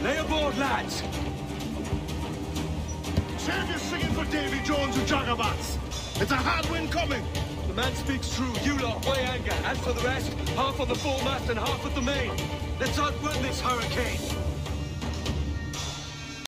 Lay aboard, lads! Save your singing for Davy Jones and Jagabats. It's a hard wind coming. The man speaks true. You lot, weigh anchor. As for the rest, half on the foremast and half at the main. Let's outrun this hurricane.